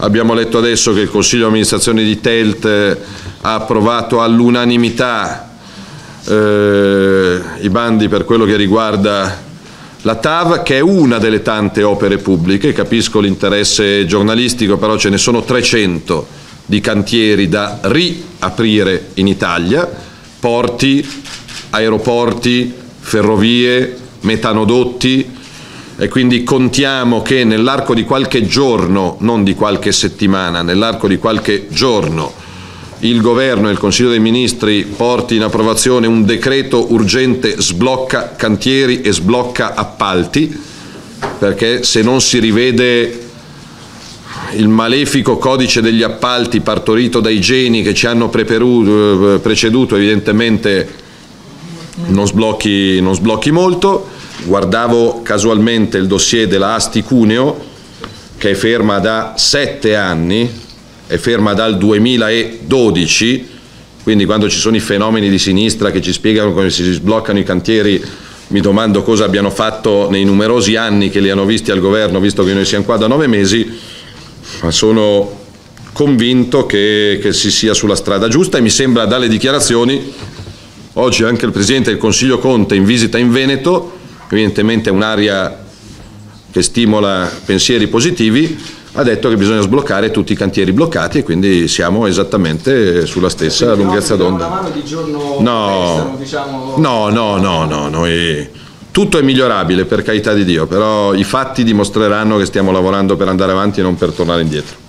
abbiamo letto adesso che il Consiglio di amministrazione di Telt eh, ha approvato all'unanimità eh, i bandi per quello che riguarda la TAV che è una delle tante opere pubbliche, capisco l'interesse giornalistico, però ce ne sono 300 di cantieri da riaprire in Italia, porti, aeroporti, ferrovie, metanodotti e quindi contiamo che nell'arco di qualche giorno, non di qualche settimana, nell'arco di qualche giorno il Governo e il Consiglio dei Ministri porti in approvazione un decreto urgente sblocca cantieri e sblocca appalti, perché se non si rivede il malefico codice degli appalti partorito dai geni che ci hanno preceduto, evidentemente non sblocchi, non sblocchi molto. Guardavo casualmente il dossier della Asti Cuneo, che è ferma da sette anni, è ferma dal 2012, quindi quando ci sono i fenomeni di sinistra che ci spiegano come si sbloccano i cantieri, mi domando cosa abbiano fatto nei numerosi anni che li hanno visti al governo, visto che noi siamo qua da nove mesi, ma sono convinto che, che si sia sulla strada giusta e mi sembra dalle dichiarazioni, oggi anche il Presidente del Consiglio Conte in visita in Veneto, evidentemente è un'area che stimola pensieri positivi, ha detto che bisogna sbloccare tutti i cantieri bloccati e quindi siamo esattamente sulla stessa quindi lunghezza d'onda. Una mano di giorno no, restano, diciamo... no, no, no, no, noi... tutto è migliorabile per carità di Dio, però i fatti dimostreranno che stiamo lavorando per andare avanti e non per tornare indietro.